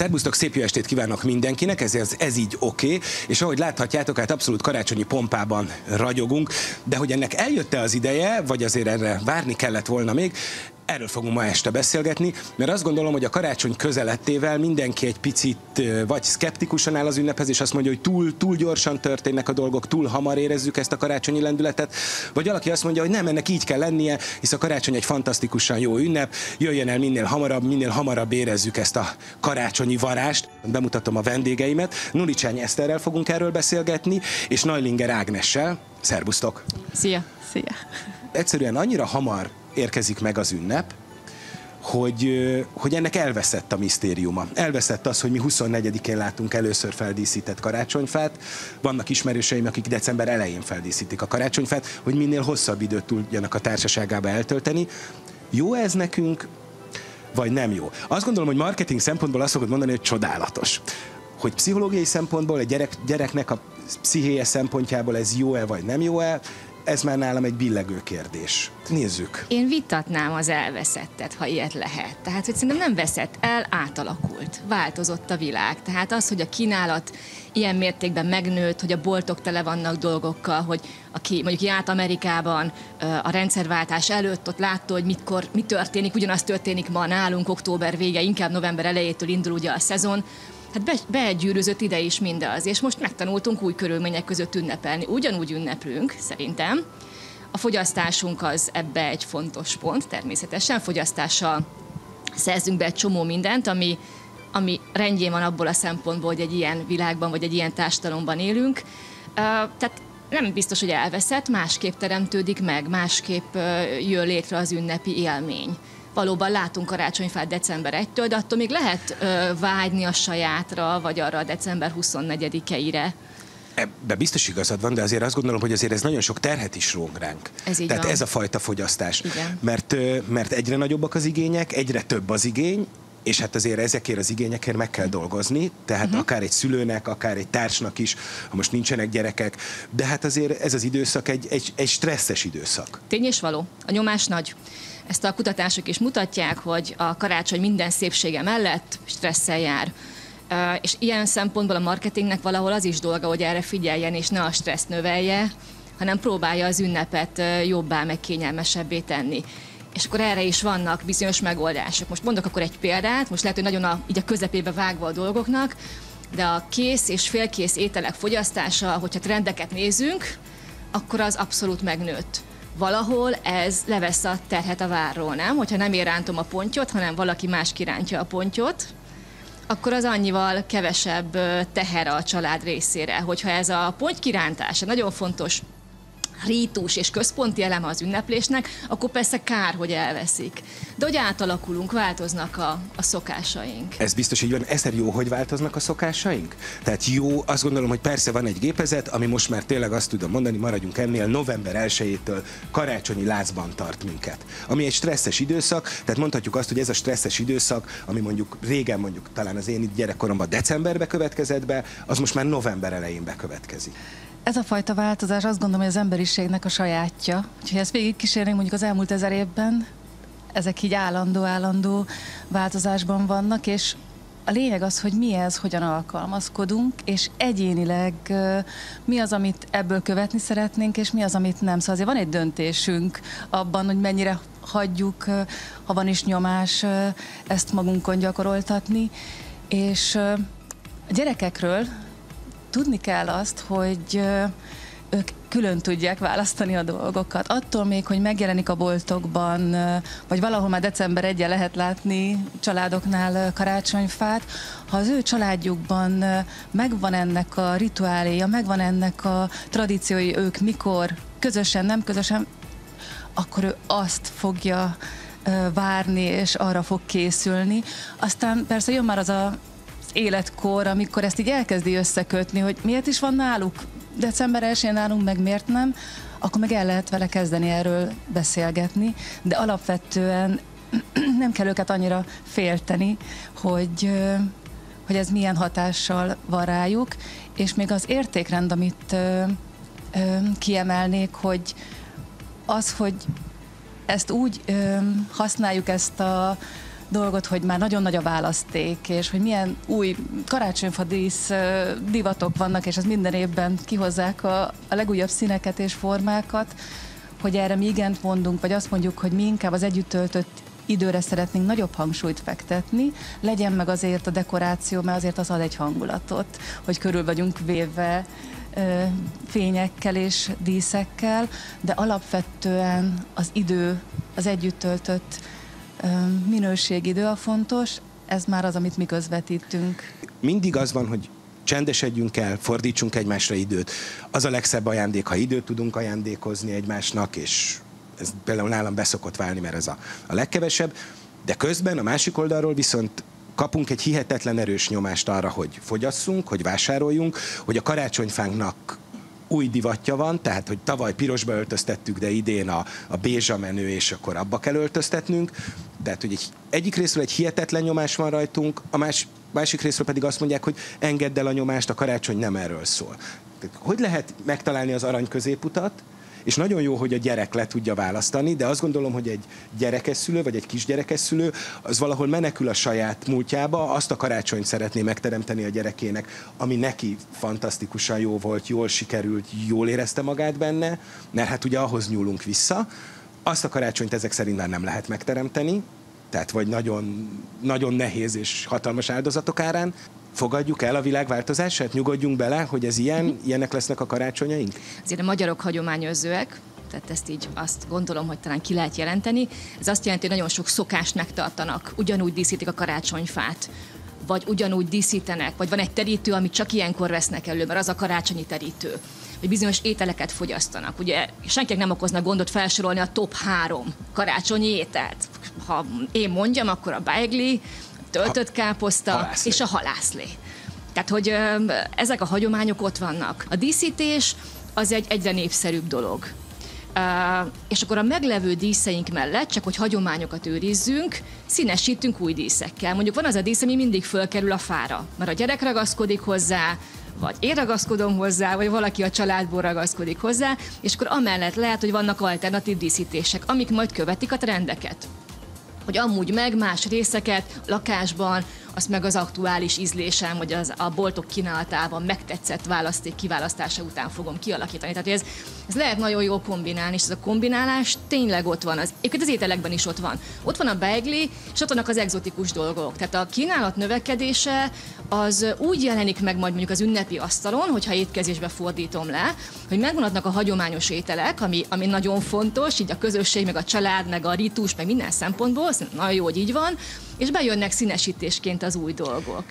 Szerbusztok, szép jó estét kívánok mindenkinek, ez, ez, ez így oké, okay. és ahogy láthatjátok, hát abszolút karácsonyi pompában ragyogunk, de hogy ennek eljött-e az ideje, vagy azért erre várni kellett volna még, Erről fogunk ma este beszélgetni, mert azt gondolom, hogy a karácsony közelettével mindenki egy picit vagy szkeptikusan áll az ünnephez, és azt mondja, hogy túl, túl gyorsan történnek a dolgok, túl hamar érezzük ezt a karácsonyi lendületet, vagy valaki azt mondja, hogy nem, ennek így kell lennie, hisz a karácsony egy fantasztikusan jó ünnep, jöjjön el minél hamarabb, minél hamarabb érezzük ezt a karácsonyi varást. Bemutatom a vendégeimet. Nulicsány Eszterrel fogunk erről beszélgetni, és Najlinger Ágnessel. Szerbusztok! Szia! Szia! Egyszerűen annyira hamar érkezik meg az ünnep, hogy, hogy ennek elveszett a misztériuma. Elveszett az, hogy mi 24-én látunk először feldíszített karácsonyfát. Vannak ismerőseim, akik december elején feldíszítik a karácsonyfát, hogy minél hosszabb időt tudjanak a társaságába eltölteni. Jó ez nekünk, vagy nem jó? Azt gondolom, hogy marketing szempontból azt fogod mondani, hogy csodálatos. Hogy pszichológiai szempontból egy gyerek, gyereknek a pszichéje szempontjából ez jó-e vagy nem jó-e, ez már nálam egy billegő kérdés. Nézzük. Én vitatnám az elveszettet, ha ilyet lehet. Tehát, hogy szerintem nem veszett el, átalakult. Változott a világ. Tehát az, hogy a kínálat ilyen mértékben megnőtt, hogy a boltok tele vannak dolgokkal, hogy aki mondjuk járt Amerikában a rendszerváltás előtt, ott látta, hogy mikor, mi történik, ugyanaz történik ma nálunk október vége, inkább november elejétől indul ugye a szezon, hát be, begyűrűzött ide is mindaz, és most megtanultunk új körülmények között ünnepelni. Ugyanúgy ünneplünk, szerintem. A fogyasztásunk az ebbe egy fontos pont, természetesen. Fogyasztással szerzünk be egy csomó mindent, ami, ami rendjén van abból a szempontból, hogy egy ilyen világban vagy egy ilyen társadalomban élünk. Tehát nem biztos, hogy elveszett, másképp teremtődik meg, másképp jön létre az ünnepi élmény valóban látunk karácsonyfát december 1-től, de attól még lehet ö, vágyni a sajátra, vagy arra a december 24-eire. Ebben biztos igazad van, de azért azt gondolom, hogy azért ez nagyon sok terhet is róng ránk. Ez így Tehát van. ez a fajta fogyasztás. Igen. Mert, mert egyre nagyobbak az igények, egyre több az igény, és hát azért ezekért az igényekért meg kell dolgozni, tehát uh-huh. akár egy szülőnek, akár egy társnak is, ha most nincsenek gyerekek, de hát azért ez az időszak egy, egy, egy stresszes időszak. Tény és való, a nyomás nagy. Ezt a kutatások is mutatják, hogy a karácsony minden szépsége mellett stresszel jár. És ilyen szempontból a marketingnek valahol az is dolga, hogy erre figyeljen, és ne a stressz növelje, hanem próbálja az ünnepet jobbá, meg kényelmesebbé tenni. És akkor erre is vannak bizonyos megoldások. Most mondok akkor egy példát, most lehet, hogy nagyon a, így a közepébe vágva a dolgoknak, de a kész és félkész ételek fogyasztása, hogyha trendeket nézünk, akkor az abszolút megnőtt valahol ez levesz a terhet a várról, nem? Hogyha nem én a pontyot, hanem valaki más kirántja a pontyot, akkor az annyival kevesebb teher a család részére. Hogyha ez a pontykirántás nagyon fontos rítus és központi eleme az ünneplésnek, akkor persze kár, hogy elveszik. De hogy átalakulunk, változnak a, a szokásaink. Ez biztos így van. Eszer jó, hogy változnak a szokásaink? Tehát jó, azt gondolom, hogy persze van egy gépezet, ami most már tényleg azt tudom mondani, maradjunk ennél, november 1-től karácsonyi lázban tart minket. Ami egy stresszes időszak, tehát mondhatjuk azt, hogy ez a stresszes időszak, ami mondjuk régen mondjuk talán az én gyerekkoromban decemberbe következett be, az most már november elején bekövetkezik. Ez a fajta változás azt gondolom, hogy az emberiségnek a sajátja. Úgyhogy ezt végigkísérnénk mondjuk az elmúlt ezer évben, ezek így állandó-állandó változásban vannak, és a lényeg az, hogy mi ez, hogyan alkalmazkodunk, és egyénileg mi az, amit ebből követni szeretnénk, és mi az, amit nem. Szóval azért van egy döntésünk abban, hogy mennyire hagyjuk, ha van is nyomás, ezt magunkon gyakoroltatni. És a gyerekekről tudni kell azt, hogy ők külön tudják választani a dolgokat. Attól még, hogy megjelenik a boltokban, vagy valahol már december 1 lehet látni családoknál karácsonyfát, ha az ő családjukban megvan ennek a rituáléja, megvan ennek a tradíciói, ők mikor közösen, nem közösen, akkor ő azt fogja várni, és arra fog készülni. Aztán persze jön már az a életkor, amikor ezt így elkezdi összekötni, hogy miért is van náluk? December 1 nálunk, meg miért nem, akkor meg el lehet vele kezdeni erről beszélgetni, de alapvetően nem kell őket annyira félteni, hogy, hogy ez milyen hatással van rájuk, és még az értékrend, amit kiemelnék, hogy az, hogy ezt úgy használjuk ezt a dolgot, hogy már nagyon nagy a választék, és hogy milyen új karácsonyfa dísz divatok vannak, és ez minden évben kihozzák a, a legújabb színeket és formákat, hogy erre mi igent mondunk, vagy azt mondjuk, hogy mi inkább az együtt töltött időre szeretnénk nagyobb hangsúlyt fektetni, legyen meg azért a dekoráció, mert azért az ad egy hangulatot, hogy körül vagyunk véve fényekkel és díszekkel, de alapvetően az idő, az együtt töltött minőségidő a fontos, ez már az, amit mi közvetítünk. Mindig az van, hogy csendesedjünk el, fordítsunk egymásra időt. Az a legszebb ajándék, ha időt tudunk ajándékozni egymásnak, és ez például nálam beszokott válni, mert ez a, a legkevesebb, de közben a másik oldalról viszont kapunk egy hihetetlen erős nyomást arra, hogy fogyasszunk, hogy vásároljunk, hogy a karácsonyfánknak új divatja van, tehát hogy tavaly pirosba öltöztettük, de idén a, a bézsa menő, és akkor abba kell öltöztetnünk. Tehát, hogy egy, egyik részről egy hihetetlen nyomás van rajtunk, a más, másik részről pedig azt mondják, hogy engedd el a nyomást, a karácsony nem erről szól. Tehát, hogy lehet megtalálni az arany középutat, és nagyon jó, hogy a gyerek le tudja választani, de azt gondolom, hogy egy gyerekes szülő, vagy egy kisgyerekes szülő, az valahol menekül a saját múltjába, azt a karácsonyt szeretné megteremteni a gyerekének, ami neki fantasztikusan jó volt, jól sikerült, jól érezte magát benne, mert hát ugye ahhoz nyúlunk vissza. Azt a karácsonyt ezek szerint már nem lehet megteremteni, tehát vagy nagyon, nagyon nehéz és hatalmas áldozatok árán, fogadjuk el a világ változását, nyugodjunk bele, hogy ez ilyen, ilyenek lesznek a karácsonyaink? Azért a magyarok hagyományozőek, tehát ezt így azt gondolom, hogy talán ki lehet jelenteni. Ez azt jelenti, hogy nagyon sok szokást megtartanak, ugyanúgy díszítik a karácsonyfát, vagy ugyanúgy díszítenek, vagy van egy terítő, amit csak ilyenkor vesznek elő, mert az a karácsonyi terítő hogy bizonyos ételeket fogyasztanak. Ugye senkinek nem okozna gondot felsorolni a top három karácsonyi ételt. Ha én mondjam, akkor a beigli, töltött káposzta halászlé. és a halászlé. Tehát, hogy ö, ezek a hagyományok ott vannak. A díszítés az egy egyre népszerűbb dolog. Uh, és akkor a meglevő díszeink mellett, csak hogy hagyományokat őrizzünk, színesítünk új díszekkel. Mondjuk van az a dísz, ami mindig fölkerül a fára, mert a gyerek ragaszkodik hozzá, vagy én ragaszkodom hozzá, vagy valaki a családból ragaszkodik hozzá, és akkor amellett lehet, hogy vannak alternatív díszítések, amik majd követik a trendeket hogy amúgy meg más részeket lakásban, azt meg az aktuális ízlésem, vagy az a boltok kínálatában megtetszett választék kiválasztása után fogom kialakítani. Tehát ez, ez lehet nagyon jól kombinálni, és ez a kombinálás tényleg ott van. Az, egyébként az ételekben is ott van. Ott van a beigli, és ott vannak az egzotikus dolgok. Tehát a kínálat növekedése az úgy jelenik meg majd mondjuk az ünnepi asztalon, hogyha étkezésbe fordítom le, hogy megmaradnak a hagyományos ételek, ami, ami nagyon fontos, így a közösség, meg a család, meg a ritus, meg minden szempontból, nagyon jó, hogy így van, és bejönnek színesítésként az új dolgok.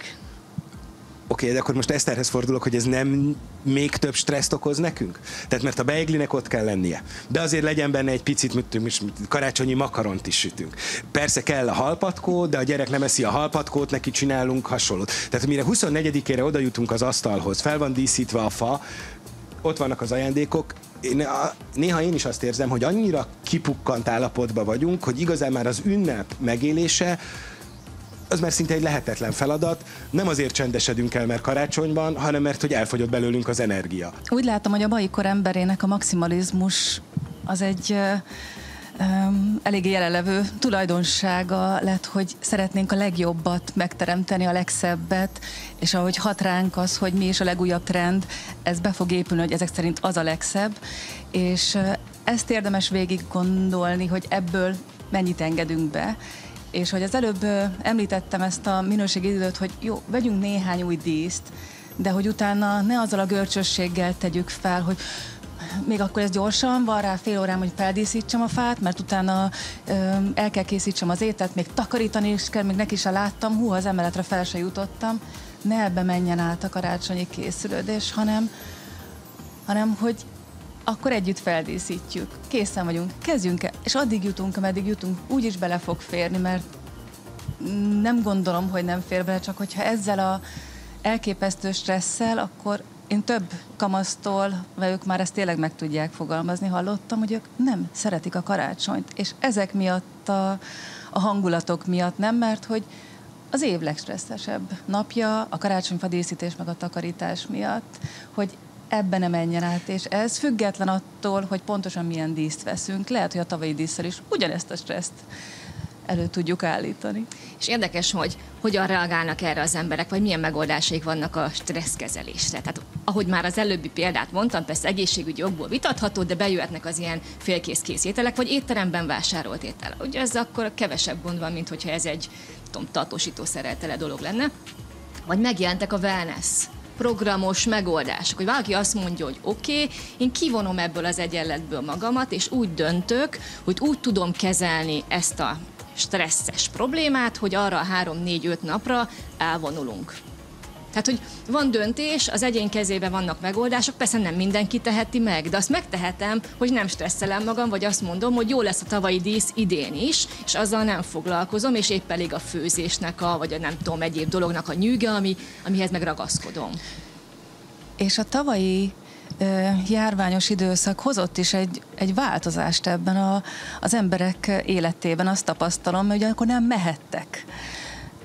Oké, okay, de akkor most Eszterhez fordulok, hogy ez nem még több stresszt okoz nekünk? Tehát mert a beiglinek ott kell lennie. De azért legyen benne egy picit, mit, karácsonyi makaront is sütünk. Persze kell a halpatkó, de a gyerek nem eszi a halpatkót, neki csinálunk hasonlót. Tehát mire 24-ére oda jutunk az asztalhoz, fel van díszítve a fa, ott vannak az ajándékok, én, a, néha én is azt érzem, hogy annyira kipukkant állapotban vagyunk, hogy igazán már az ünnep megélése az már szinte egy lehetetlen feladat. Nem azért csendesedünk el, mert karácsonyban, hanem mert hogy elfogyott belőlünk az energia. Úgy látom, hogy a mai kor emberének a maximalizmus az egy um, eléggé jelenlevő tulajdonsága lett, hogy szeretnénk a legjobbat megteremteni, a legszebbet, és ahogy hat ránk az, hogy mi is a legújabb trend, ez be fog épülni, hogy ezek szerint az a legszebb, és ezt érdemes végig gondolni, hogy ebből mennyit engedünk be, és hogy az előbb említettem ezt a minőségi időt, hogy jó, vegyünk néhány új díszt, de hogy utána ne azzal a görcsösséggel tegyük fel, hogy még akkor ez gyorsan, van rá fél órám, hogy feldíszítsem a fát, mert utána ö, el kell készítsem az ételt, még takarítani is kell, még neki se láttam, hú, az emeletre fel se jutottam. Ne ebbe menjen át a karácsonyi készülődés, hanem, hanem hogy akkor együtt feldíszítjük. Készen vagyunk, kezdjünk el, és addig jutunk, ameddig jutunk, úgy is bele fog férni, mert nem gondolom, hogy nem fér bele, csak hogyha ezzel a elképesztő stresszel, akkor én több kamasztól, vagy ők már ezt tényleg meg tudják fogalmazni, hallottam, hogy ők nem szeretik a karácsonyt, és ezek miatt a, a hangulatok miatt nem, mert hogy az év legstresszesebb napja, a karácsonyfa díszítés meg a takarítás miatt, hogy ebben nem menjen át, és ez független attól, hogy pontosan milyen díszt veszünk. Lehet, hogy a tavalyi díszsel is ugyanezt a stresszt elő tudjuk állítani. És érdekes, hogy hogyan reagálnak erre az emberek, vagy milyen megoldásaik vannak a stresszkezelésre. Tehát ahogy már az előbbi példát mondtam, persze egészségügyi jogból vitatható, de bejöhetnek az ilyen félkész készételek, vagy étteremben vásárolt étel. Ugye ez akkor kevesebb gond van, mint hogyha ez egy tudom, tartósítószerrel tele dolog lenne. Vagy megjelentek a wellness programos megoldások. Hogy valaki azt mondja, hogy oké, okay, én kivonom ebből az egyenletből magamat, és úgy döntök, hogy úgy tudom kezelni ezt a stresszes problémát, hogy arra a 3-4-5 napra elvonulunk. Tehát, hogy van döntés, az egyén kezébe vannak megoldások, persze nem mindenki teheti meg, de azt megtehetem, hogy nem stresszelem magam, vagy azt mondom, hogy jó lesz a tavalyi dísz idén is, és azzal nem foglalkozom, és épp elég a főzésnek, a, vagy a nem tudom, egyéb dolognak a nyűge, ami, amihez meg ragaszkodom. És a tavalyi járványos időszak hozott is egy, egy változást ebben a, az emberek életében. Azt tapasztalom, hogy akkor nem mehettek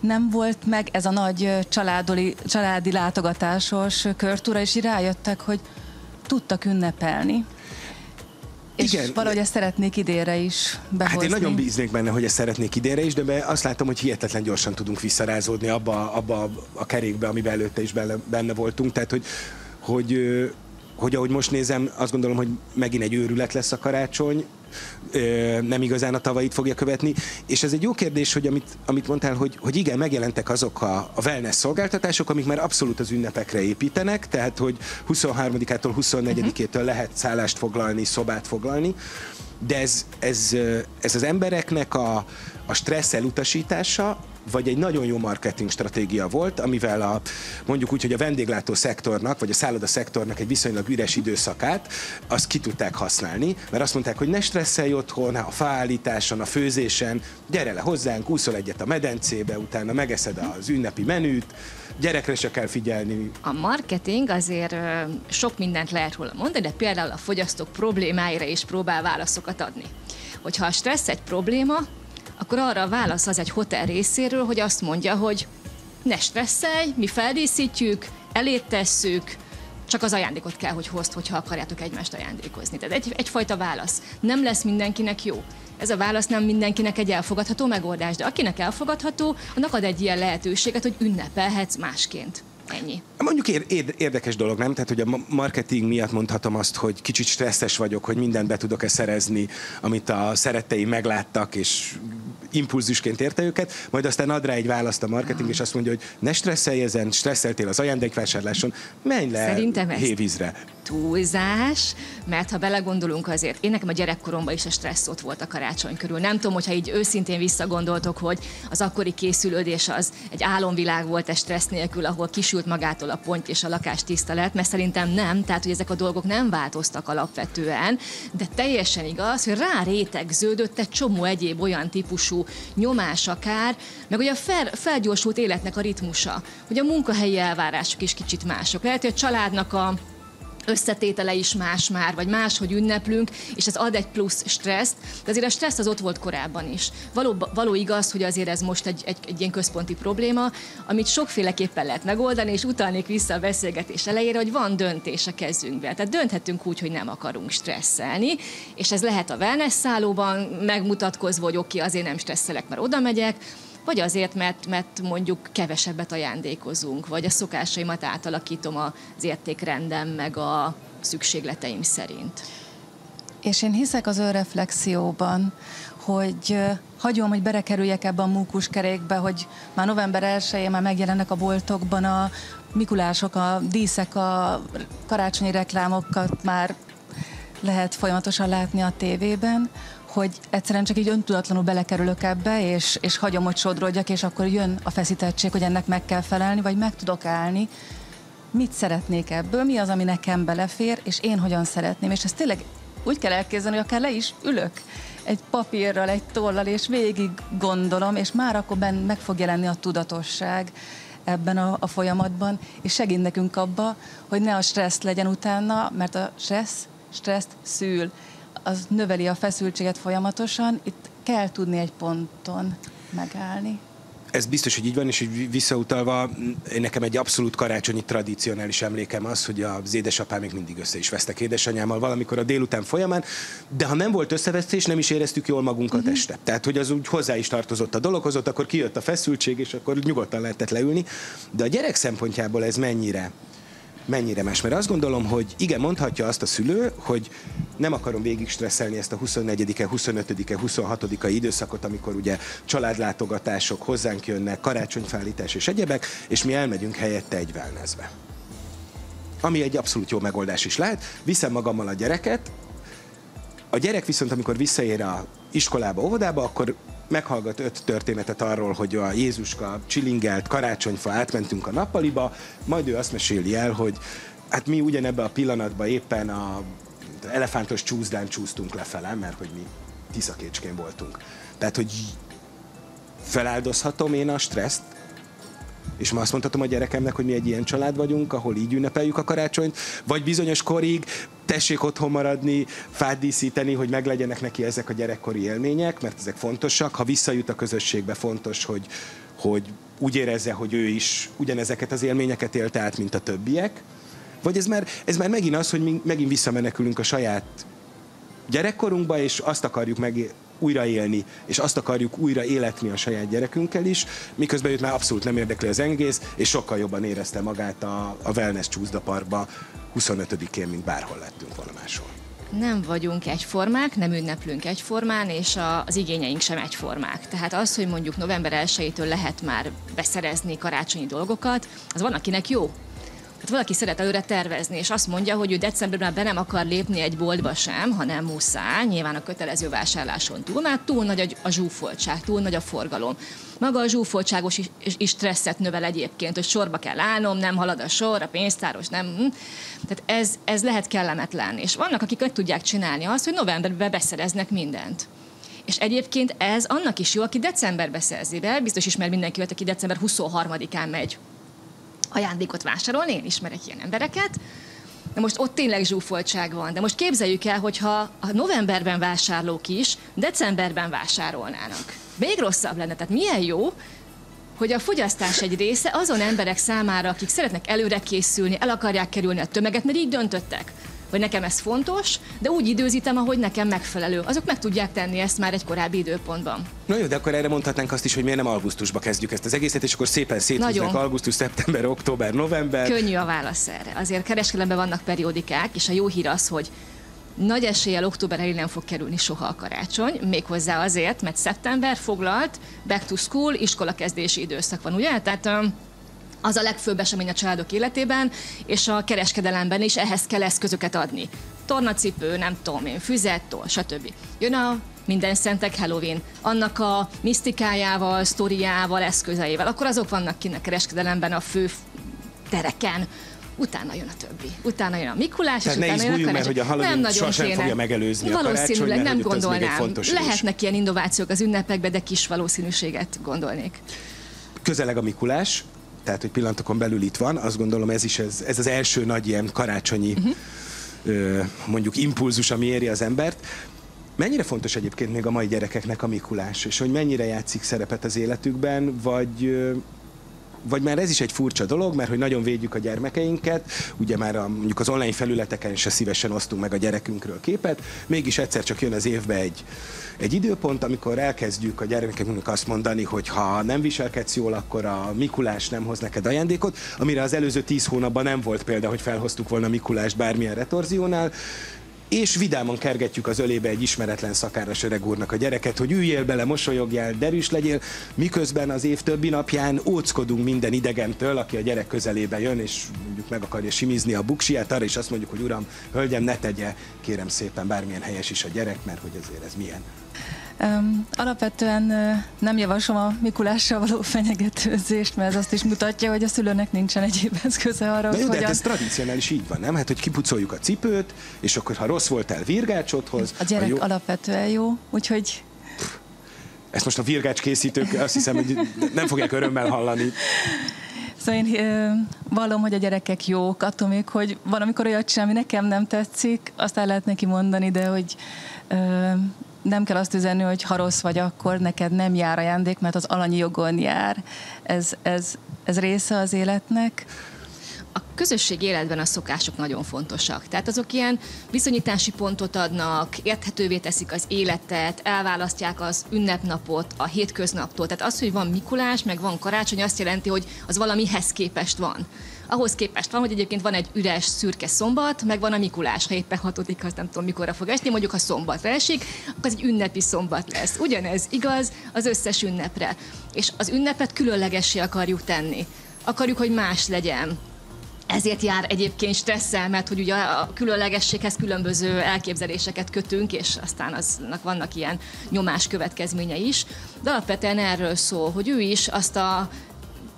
nem volt meg ez a nagy családoli, családi látogatásos körtúra, és így rájöttek, hogy tudtak ünnepelni. És Igen. valahogy ezt szeretnék idénre is behozni. Hát én nagyon bíznék benne, hogy ezt szeretnék idénre is, de azt látom, hogy hihetetlen gyorsan tudunk visszarázódni abba, abba a kerékbe, amiben előtte is benne, benne voltunk. Tehát, hogy, hogy hogy ahogy most nézem, azt gondolom, hogy megint egy őrület lesz a karácsony, nem igazán a tavait fogja követni. És ez egy jó kérdés, hogy amit, amit mondtál, hogy, hogy igen, megjelentek azok a, a wellness szolgáltatások, amik már abszolút az ünnepekre építenek, tehát hogy 23-ától 24-től lehet szállást foglalni, szobát foglalni, de ez, ez, ez az embereknek a, a stressz elutasítása, vagy egy nagyon jó marketing stratégia volt, amivel a, mondjuk úgy, hogy a vendéglátó szektornak, vagy a szálloda szektornak egy viszonylag üres időszakát, azt ki tudták használni, mert azt mondták, hogy ne stresszelj otthon, a faállításon, a főzésen, gyere le hozzánk, úszol egyet a medencébe, utána megeszed az ünnepi menüt, gyerekre se kell figyelni. A marketing azért sok mindent lehet róla mondani, de például a fogyasztók problémáira is próbál válaszokat adni. Hogyha a stressz egy probléma, akkor arra a válasz az egy hotel részéről, hogy azt mondja, hogy ne stresszelj, mi feldíszítjük, elétesszük, csak az ajándékot kell, hogy hozt, hogyha akarjátok egymást ajándékozni. Tehát egy, egyfajta válasz. Nem lesz mindenkinek jó. Ez a válasz nem mindenkinek egy elfogadható megoldás, de akinek elfogadható, annak ad egy ilyen lehetőséget, hogy ünnepelhetsz másként. Ennyi. Mondjuk érdekes dolog, nem? Tehát, hogy a marketing miatt mondhatom azt, hogy kicsit stresszes vagyok, hogy mindent be tudok-e szerezni, amit a szeretteim megláttak, és impulzusként érte őket, majd aztán ad rá egy választ a marketing, és azt mondja, hogy ne stresszelj ezen, stresszeltél az ajándékvásárláson, menj le Szerintem hévízre. túlzás, mert ha belegondolunk azért, én nekem a gyerekkoromban is a stressz ott volt a karácsony körül. Nem tudom, hogyha így őszintén visszagondoltok, hogy az akkori készülődés az egy álomvilág volt egy stressz nélkül, ahol kisült magától a pont és a lakás tiszta lett, mert szerintem nem, tehát hogy ezek a dolgok nem változtak alapvetően, de teljesen igaz, hogy rá rétegződött egy csomó egyéb olyan típusú nyomás akár, meg ugye a fel, felgyorsult életnek a ritmusa, hogy a munkahelyi elvárások is kicsit mások. Lehet, hogy a családnak a összetétele is más már, vagy más, hogy ünneplünk, és ez ad egy plusz stresszt, de azért a stressz az ott volt korábban is. Való, való igaz, hogy azért ez most egy, egy, egy ilyen központi probléma, amit sokféleképpen lehet megoldani, és utalnék vissza a beszélgetés elejére, hogy van döntés a kezünkben. Tehát dönthetünk úgy, hogy nem akarunk stresszelni, és ez lehet a wellness szállóban megmutatkozva, hogy oké, okay, azért nem stresszelek, mert oda megyek, vagy azért, mert, mert mondjuk kevesebbet ajándékozunk, vagy a szokásaimat átalakítom az értékrendem, meg a szükségleteim szerint. És én hiszek az önreflexióban, hogy hagyom, hogy berekerüljek ebbe a múkuskerékbe, hogy már november 1 már megjelennek a boltokban a mikulások, a díszek, a karácsonyi reklámokat már lehet folyamatosan látni a tévében, hogy egyszerűen csak így öntudatlanul belekerülök ebbe, és, és hagyom, hogy sodrodjak, és akkor jön a feszítettség, hogy ennek meg kell felelni, vagy meg tudok állni. Mit szeretnék ebből, mi az, ami nekem belefér, és én hogyan szeretném. És ezt tényleg úgy kell elképzelni, hogy akár le is ülök egy papírral, egy tollal, és végig gondolom, és már akkor benne meg fog jelenni a tudatosság ebben a, a folyamatban, és segít nekünk abba, hogy ne a stressz legyen utána, mert a stressz, stresszt szül az növeli a feszültséget folyamatosan, itt kell tudni egy ponton megállni. ez biztos, hogy így van, és hogy visszautalva, nekem egy abszolút karácsonyi tradicionális emlékem az, hogy az édesapám még mindig össze is vesztek édesanyámmal valamikor a délután folyamán, de ha nem volt összevesztés, nem is éreztük jól magunkat uh-huh. este. Tehát, hogy az úgy hozzá is tartozott a dologhoz, ott akkor kijött a feszültség, és akkor nyugodtan lehetett leülni. De a gyerek szempontjából ez mennyire mennyire más. Mert azt gondolom, hogy igen, mondhatja azt a szülő, hogy nem akarom végig stresszelni ezt a 24-e, 25-e, 26-a időszakot, amikor ugye családlátogatások hozzánk jönnek, karácsonyfállítás és egyebek, és mi elmegyünk helyette egy wellnessbe. Ami egy abszolút jó megoldás is lehet. Viszem magammal a gyereket, a gyerek viszont, amikor visszaér a iskolába, óvodába, akkor meghallgat öt történetet arról, hogy a Jézuska csilingelt, karácsonyfa, átmentünk a nappaliba, majd ő azt meséli el, hogy hát mi ugyanebbe a pillanatban éppen a elefántos csúszdán csúsztunk lefele, mert hogy mi tiszakécskén voltunk. Tehát, hogy feláldozhatom én a stresszt, és ma azt mondhatom a gyerekemnek, hogy mi egy ilyen család vagyunk, ahol így ünnepeljük a karácsonyt, vagy bizonyos korig tessék otthon maradni, fát díszíteni, hogy meglegyenek neki ezek a gyerekkori élmények, mert ezek fontosak. Ha visszajut a közösségbe, fontos, hogy, hogy úgy érezze, hogy ő is ugyanezeket az élményeket élte át, mint a többiek. Vagy ez már, ez már megint az, hogy mi megint visszamenekülünk a saját gyerekkorunkba, és azt akarjuk meg újraélni, és azt akarjuk újra életni a saját gyerekünkkel is, miközben őt már abszolút nem érdekli az engész, és sokkal jobban érezte magát a, a wellness csúszdaparkba 25-én, mint bárhol lettünk volna máshol nem vagyunk egyformák, nem ünneplünk egyformán, és a, az igényeink sem egyformák. Tehát az, hogy mondjuk november 1-től lehet már beszerezni karácsonyi dolgokat, az van, akinek jó. Hát valaki szeret előre tervezni, és azt mondja, hogy ő decemberben be nem akar lépni egy boltba sem, hanem muszáj, nyilván a kötelező vásárláson túl, mert túl nagy a, zsúfoltság, túl nagy a forgalom. Maga a zsúfoltságos is stresszet növel egyébként, hogy sorba kell állnom, nem halad a sor, a pénztáros nem. Hm. Tehát ez, ez lehet kellemetlen. És vannak, akik meg tudják csinálni azt, hogy novemberben beszereznek mindent. És egyébként ez annak is jó, aki decemberbe szerzi be, biztos ismer mindenki, aki december 23-án megy ajándékot vásárolni, én ismerek ilyen embereket, de most ott tényleg zsúfoltság van. De most képzeljük el, hogyha a novemberben vásárlók is decemberben vásárolnának. Még rosszabb lenne. Tehát milyen jó, hogy a fogyasztás egy része azon emberek számára, akik szeretnek előre készülni, el akarják kerülni a tömeget, mert így döntöttek hogy nekem ez fontos, de úgy időzítem, ahogy nekem megfelelő. Azok meg tudják tenni ezt már egy korábbi időpontban. Na jó, de akkor erre mondhatnánk azt is, hogy miért nem augusztusba kezdjük ezt az egészet, és akkor szépen széthúznak augusztus, szeptember, október, november. Könnyű a válasz erre. Azért kereskedelemben vannak periódikák, és a jó hír az, hogy nagy eséllyel október elé nem fog kerülni soha a karácsony, méghozzá azért, mert szeptember foglalt, back to school, iskolakezdési időszak van, ugye? Tehát az a legfőbb esemény a családok életében, és a kereskedelemben is ehhez kell eszközöket adni. Tornacipő, nem tudom én, füzettól, stb. Jön a minden szentek Halloween, annak a misztikájával, sztoriával, eszközeivel, akkor azok vannak kint a kereskedelemben a fő tereken, utána jön a többi. Utána jön a Mikulás, Tehát és utána jön a. Mert hogy a Halloween nem sosem kéne. fogja megelőzni Valószínűleg a nem gondolnám. Lehetnek ilyen innovációk az ünnepekbe, de kis valószínűséget gondolnék. Közeleg a Mikulás, tehát hogy pillanatokon belül itt van, azt gondolom ez is ez, ez az első nagy ilyen karácsonyi uh-huh. mondjuk impulzus, ami éri az embert. Mennyire fontos egyébként még a mai gyerekeknek a Mikulás, és hogy mennyire játszik szerepet az életükben, vagy vagy már ez is egy furcsa dolog, mert hogy nagyon védjük a gyermekeinket, ugye már a, mondjuk az online felületeken se szívesen osztunk meg a gyerekünkről képet, mégis egyszer csak jön az évbe egy, egy időpont, amikor elkezdjük a gyermekünknek azt mondani, hogy ha nem viselkedsz jól, akkor a Mikulás nem hoz neked ajándékot, amire az előző tíz hónapban nem volt példa, hogy felhoztuk volna Mikulást bármilyen retorziónál, és vidáman kergetjük az ölébe egy ismeretlen szakáras öreg úrnak a gyereket, hogy üljél bele, mosolyogjál, derűs legyél, miközben az év többi napján óckodunk minden idegentől, aki a gyerek közelébe jön, és mondjuk meg akarja simizni a buksiját, arra is azt mondjuk, hogy uram, hölgyem, ne tegye, kérem szépen, bármilyen helyes is a gyerek, mert hogy ezért ez milyen. Um, alapvetően uh, nem javaslom a Mikulással való fenyegetőzést, mert ez azt is mutatja, hogy a szülőnek nincsen egyéb eszköze arra, hogy jó, de hát ez tradicionális így van, nem? Hát, hogy kipucoljuk a cipőt, és akkor ha rossz voltál virgácsodhoz... A gyerek jó... alapvetően jó, úgyhogy... Ezt most a virgács készítők azt hiszem, hogy nem fogják örömmel hallani. Szóval én ö, vallom, hogy a gyerekek jók, attól még, hogy van, amikor olyat sem, ami nekem nem tetszik, azt el lehet neki mondani, de hogy ö, nem kell azt üzenni, hogy ha rossz vagy, akkor neked nem jár ajándék, mert az alanyi jogon jár. Ez, ez, ez része az életnek a közösség életben a szokások nagyon fontosak. Tehát azok ilyen viszonyítási pontot adnak, érthetővé teszik az életet, elválasztják az ünnepnapot a hétköznaptól. Tehát az, hogy van Mikulás, meg van karácsony, azt jelenti, hogy az valamihez képest van. Ahhoz képest van, hogy egyébként van egy üres, szürke szombat, meg van a Mikulás, ha éppen hatodik, azt nem tudom mikorra fog esni, mondjuk ha szombat esik, akkor az egy ünnepi szombat lesz. Ugyanez igaz az összes ünnepre. És az ünnepet különlegessé akarjuk tenni. Akarjuk, hogy más legyen ezért jár egyébként stresszel, mert hogy ugye a különlegességhez különböző elképzeléseket kötünk, és aztán aznak vannak ilyen nyomás következménye is. De alapvetően erről szól, hogy ő is azt a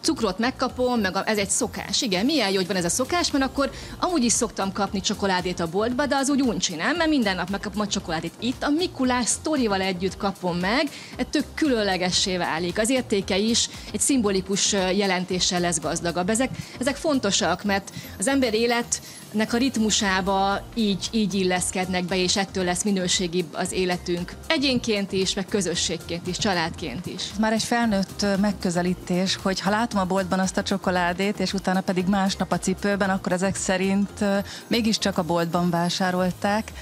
cukrot megkapom, meg a, ez egy szokás. Igen, milyen jó, hogy van ez a szokás, mert akkor amúgy is szoktam kapni csokoládét a boltba, de az úgy uncsi, nem? Mert minden nap megkapom a csokoládét. Itt a Mikulás sztorival együtt kapom meg, ez tök különlegessé válik. Az értéke is egy szimbolikus jelentéssel lesz gazdagabb. Ezek, ezek fontosak, mert az ember élet nek a ritmusába így, így illeszkednek be, és ettől lesz minőségibb az életünk. Egyénként is, meg közösségként is, családként is. Már egy felnőtt megközelítés, hogy ha látom a boltban azt a csokoládét, és utána pedig másnap a cipőben, akkor ezek szerint mégiscsak a boltban vásárolták.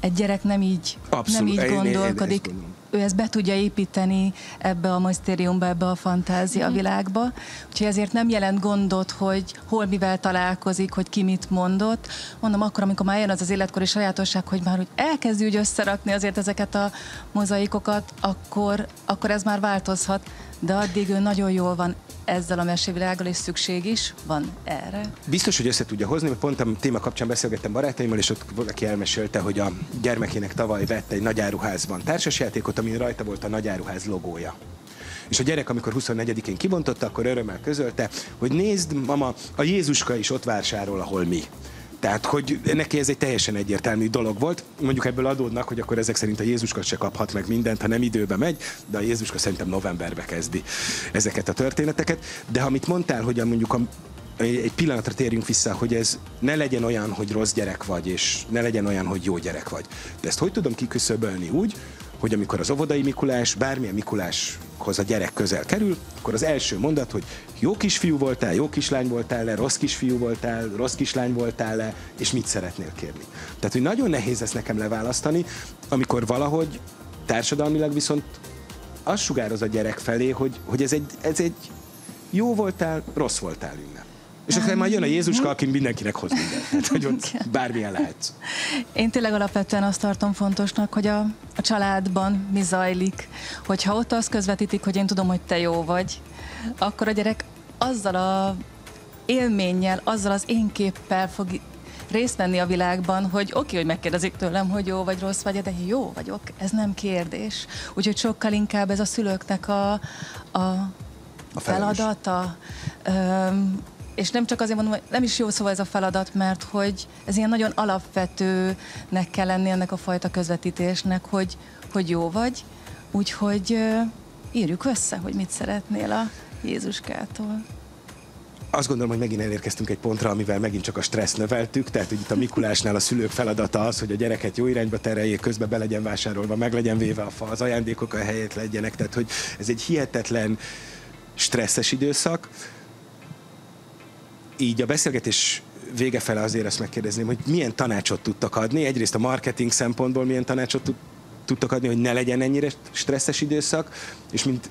Egy gyerek nem így, Abszolút. nem így gondolkodik. Én, én, én ő ezt be tudja építeni ebbe a misztériumba, ebbe a fantázia mhm. világba. Úgyhogy ezért nem jelent gondot, hogy hol mivel találkozik, hogy ki mit mondott. Mondom, akkor, amikor már jön az az életkori sajátosság, hogy már úgy elkezdi úgy összerakni azért ezeket a mozaikokat, akkor, akkor ez már változhat. De addig ő nagyon jól van ezzel a mesévilággal, és szükség is van erre. Biztos, hogy össze tudja hozni, mert pont a téma kapcsán beszélgettem barátaimmal, és ott valaki elmesélte, hogy a gyermekének tavaly vett egy nagyáruházban társasjátékot, amin rajta volt a nagyáruház logója. És a gyerek, amikor 24-én kibontotta, akkor örömmel közölte, hogy nézd, mama, a Jézuska is ott vásárol, ahol mi. Tehát, hogy neki ez egy teljesen egyértelmű dolog volt. Mondjuk ebből adódnak, hogy akkor ezek szerint a Jézuska se kaphat meg mindent, ha nem időbe megy, de a Jézuska szerintem novemberbe kezdi ezeket a történeteket. De amit mondtál, hogy mondjuk a, egy pillanatra térjünk vissza, hogy ez ne legyen olyan, hogy rossz gyerek vagy, és ne legyen olyan, hogy jó gyerek vagy. De ezt hogy tudom kiküszöbölni úgy, hogy amikor az óvodai Mikulás, bármilyen Mikuláshoz a gyerek közel kerül, akkor az első mondat, hogy jó kisfiú voltál, jó kislány voltál le, rossz kisfiú voltál, rossz kislány voltál le, és mit szeretnél kérni. Tehát, hogy nagyon nehéz ezt nekem leválasztani, amikor valahogy társadalmilag viszont az sugároz a gyerek felé, hogy, hogy ez, egy, ez egy jó voltál, rossz voltál ünnep. És akkor már jön a Jézuska, aki mindenkinek hoz mindent. Tehát, hogy ott bármilyen lehet. Én tényleg alapvetően azt tartom fontosnak, hogy a, a családban mi zajlik. Hogyha ott azt közvetítik, hogy én tudom, hogy te jó vagy, akkor a gyerek azzal a élménnyel, azzal az én képpel fog részt venni a világban, hogy oké, okay, hogy megkérdezik tőlem, hogy jó vagy rossz vagy, de jó vagyok, ez nem kérdés. Úgyhogy sokkal inkább ez a szülőknek a, a, a feladata. Öm, és nem csak azért mondom, hogy nem is jó szó ez a feladat, mert hogy ez ilyen nagyon alapvetőnek kell lenni ennek a fajta közvetítésnek, hogy, hogy jó vagy, úgyhogy írjuk össze, hogy mit szeretnél a Jézuskától. Azt gondolom, hogy megint elérkeztünk egy pontra, amivel megint csak a stressz növeltük, tehát hogy itt a Mikulásnál a szülők feladata az, hogy a gyereket jó irányba tereljék, közben be legyen vásárolva, meg legyen véve a fa, az ajándékok a helyét legyenek, tehát hogy ez egy hihetetlen stresszes időszak, így a beszélgetés vége fele azért azt megkérdezném, hogy milyen tanácsot tudtak adni. Egyrészt a marketing szempontból milyen tanácsot tudtak adni, hogy ne legyen ennyire stresszes időszak, és mint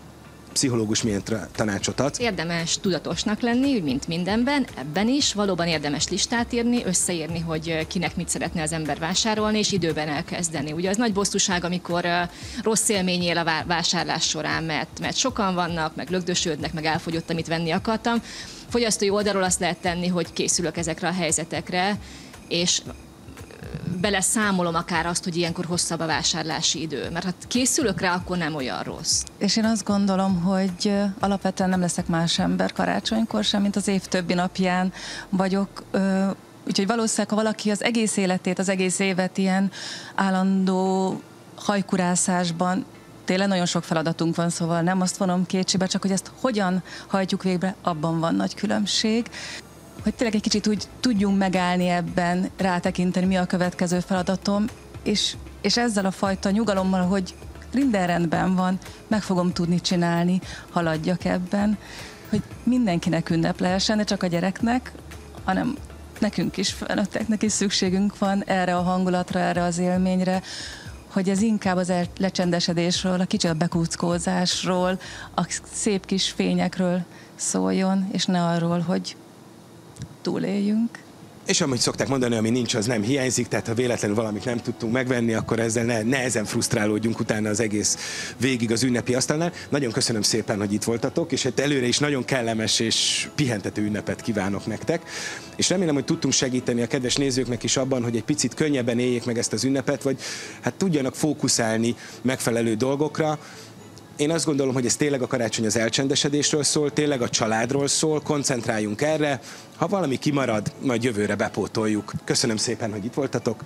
pszichológus milyen tanácsot ad? Érdemes tudatosnak lenni, úgy mint mindenben, ebben is. Valóban érdemes listát írni, összeírni, hogy kinek mit szeretne az ember vásárolni, és időben elkezdeni. Ugye az nagy bosszúság, amikor rossz élmény él a vásárlás során, mert, mert sokan vannak, meg lögdösödnek, meg elfogyott, amit venni akartam. Fogyasztói oldalról azt lehet tenni, hogy készülök ezekre a helyzetekre, és bele számolom akár azt, hogy ilyenkor hosszabb a vásárlási idő. Mert ha készülök rá, akkor nem olyan rossz. És én azt gondolom, hogy alapvetően nem leszek más ember karácsonykor sem, mint az év többi napján vagyok. Úgyhogy valószínűleg, ha valaki az egész életét, az egész évet ilyen állandó hajkurászásban tényleg nagyon sok feladatunk van, szóval nem azt vonom kétségbe, csak hogy ezt hogyan hajtjuk végre, abban van nagy különbség hogy tényleg egy kicsit úgy tudjunk megállni ebben, rátekinteni, mi a következő feladatom, és és ezzel a fajta nyugalommal, hogy minden rendben van, meg fogom tudni csinálni, haladjak ebben, hogy mindenkinek ünnep lehessen, ne csak a gyereknek, hanem nekünk is, felnőtteknek is szükségünk van erre a hangulatra, erre az élményre, hogy ez inkább az lecsendesedésről, a kicsi bekuckózásról, a szép kis fényekről szóljon, és ne arról, hogy túléljünk. És amit szokták mondani, ami nincs, az nem hiányzik, tehát ha véletlenül valamit nem tudtunk megvenni, akkor ezzel ne, ne ezen frusztrálódjunk utána az egész végig az ünnepi asztalnál. Nagyon köszönöm szépen, hogy itt voltatok, és hát előre is nagyon kellemes és pihentető ünnepet kívánok nektek. És remélem, hogy tudtunk segíteni a kedves nézőknek is abban, hogy egy picit könnyebben éljék meg ezt az ünnepet, vagy hát tudjanak fókuszálni megfelelő dolgokra, én azt gondolom, hogy ez tényleg a karácsony az elcsendesedésről szól, tényleg a családról szól, koncentráljunk erre. Ha valami kimarad, majd jövőre bepótoljuk. Köszönöm szépen, hogy itt voltatok.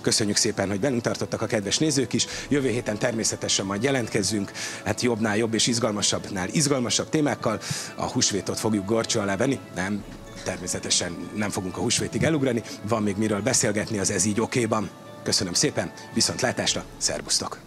Köszönjük szépen, hogy bennünk tartottak a kedves nézők is. Jövő héten természetesen majd jelentkezzünk, hát jobbnál jobb és izgalmasabbnál izgalmasabb témákkal. A húsvétot fogjuk gorcsó alá venni. Nem, természetesen nem fogunk a húsvétig elugrani. Van még miről beszélgetni az Ez így okéban. Köszönöm szépen, viszont látásra, szervusztok!